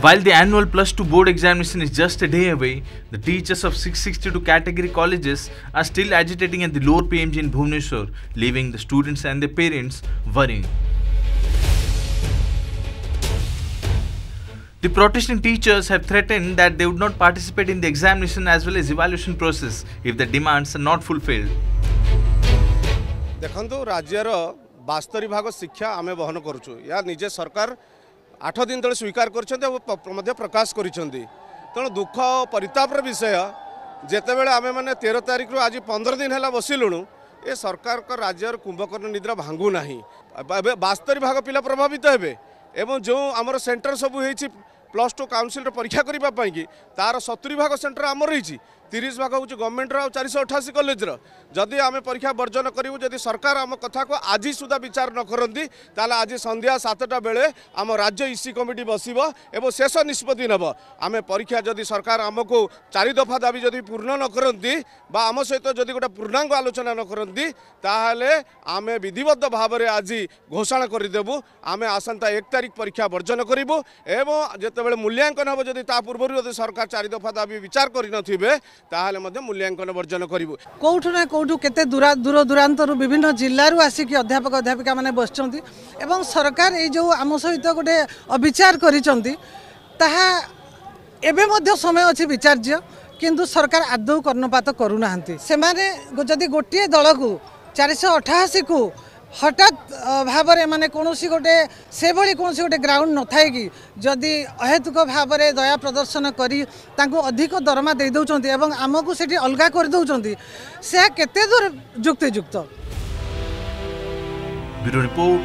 While the annual plus 2 board examination is just a day away, the teachers of 662 category colleges are still agitating at the lower PMG in Bhubaneswar, leaving the students and their parents worrying. The protesting teachers have threatened that they would not participate in the examination as well as evaluation process if their demands are not fulfilled. ଦେଖନ୍ତୁ ରାଜ୍ୟର ବାସ୍ତରୀ ଭାଗ ଶିକ୍ଷା ଆମେ ବହନ କରୁଛୁ। ଏହା ନିଜେ ସରକାର ଆଠ ଦିନ ତଳେ ସ୍ୱୀକାର କରିଛନ୍ତି ଏବଂ ମଧ୍ୟ ପ୍ରକାଶ କରିଛନ୍ତି। ତେଣୁ ଦୁଃଖ ଓ ପରିତାପର ବିଷୟ ଯେତେବେଳେ ଆମେମାନେ ତେର ତାରିଖରୁ ଆଜି ପନ୍ଦର ଦିନ ହେଲା ବସିଲୁଣୁ ଏ ସରକାରଙ୍କ ରାଜ୍ୟର କୁମ୍ଭକର୍ଣ୍ଣ ନିଦ୍ରା ଭାଙ୍ଗୁନାହିଁ ଏବେ ବାସ୍ତରୀ ଭାଗ ପିଲା ପ୍ରଭାବିତ ହେବେ ଏବଂ ଯେଉଁ ଆମର ସେଣ୍ଟର ସବୁ ହେଇଛି ପ୍ଲସ୍ ଟୁ କାଉନସିଲ୍ର ପରୀକ୍ଷା କରିବା ପାଇଁକି ତାର ସତୁରି ଭାଗ ସେଣ୍ଟର ଆମର ତିରିଶ ଭାଗ ହେଉଛି ଗଭର୍ଣ୍ଣମେଣ୍ଟର ଆଉ ଚାରିଶହ ଅଠାଅଶୀ କଲେଜର ଯଦି ଆମେ ପରୀକ୍ଷା ବର୍ଜନ କରିବୁ ଯଦି ସରକାର ଆମ କଥାକୁ ଆଜି ସୁଦ୍ଧା ବିଚାର ନ କରନ୍ତି ତାହେଲେ ଆଜି ସନ୍ଧ୍ୟା ସାତଟା ବେଳେ ଆମ ରାଜ୍ୟ ଇସି କମିଟି ବସିବ ଏବଂ ଶେଷ ନିଷ୍ପତ୍ତି ନେବ। ଆମେ ପରୀକ୍ଷା ଯଦି ସରକାର ଆମକୁ ଚାରି ଦଫା ଦାବି ଯଦି ପୂର୍ଣ୍ଣ ନ କରନ୍ତି ବା ଆମ ସହିତ ଯଦି ଗୋଟେ ପୂର୍ଣ୍ଣାଙ୍ଗ ଆଲୋଚନା ନ କରନ୍ତି ତାହେଲେ ଆମେ ବିଧିବଦ୍ଧ ଭାବରେ ଆଜି ଘୋଷଣା କରିଦେବୁ। ଆମେ ଆସନ୍ତା ଏକ ତାରିଖ ପରୀକ୍ଷା ବର୍ଜନ କରିବୁ ଏବଂ ଯେତେବେଳେ ମୂଲ୍ୟାଙ୍କନ ହେବ ଯଦି ତା ପୂର୍ବରୁ ଯଦି ସରକାର ଚାରି ଦଫା ଦାବି ବିଚାର କରିନଥିବେ ତାହେଲେ ମଧ୍ୟ ମୂଲ୍ୟାଙ୍କନ ବର୍ଜନ କରିବୁ। କେଉଁଠୁ ନା କେଉଁଠୁ କେତେ ଦୂରା ଦୂର ଦୂରାନ୍ତରୁ ବିଭିନ୍ନ ଜିଲ୍ଲାରୁ ଆସିକି ଅଧ୍ୟାପକ ଅଧ୍ୟାପିକା ମାନେ ବସିଛନ୍ତି ଏବଂ ସରକାର ଏଇ ଯେଉଁ ଆମ ସହିତ ଗୋଟେ ଅବିଚାର କରିଛନ୍ତି ତାହା ଏବେ ମଧ୍ୟ ସମୟ ଅଛି ବିଚାର୍ଯ୍ୟ କିନ୍ତୁ ସରକାର ଆଦୌ କର୍ଣ୍ଣପାତ କରୁନାହାନ୍ତି। ସେମାନେ ଯଦି ଗୋଟିଏ ଦଳକୁ ଚାରିଶହ ଅଠାଅଶୀକୁ হঠাৎ ভাবে মানে কৌশি গোটে সেভাবে কৌশি গোটে গ্রাউন্ড নথায় কি যদি অহেতুক ভাবে দয়া প্রদর্শন করে তাঁকু অধিক দরমা দিয়ে দেছেন এবং আমাকে সেটি অলগা করে দেছেন সে কেতে দূর যুক্তিযুক্ত রিপোর্ট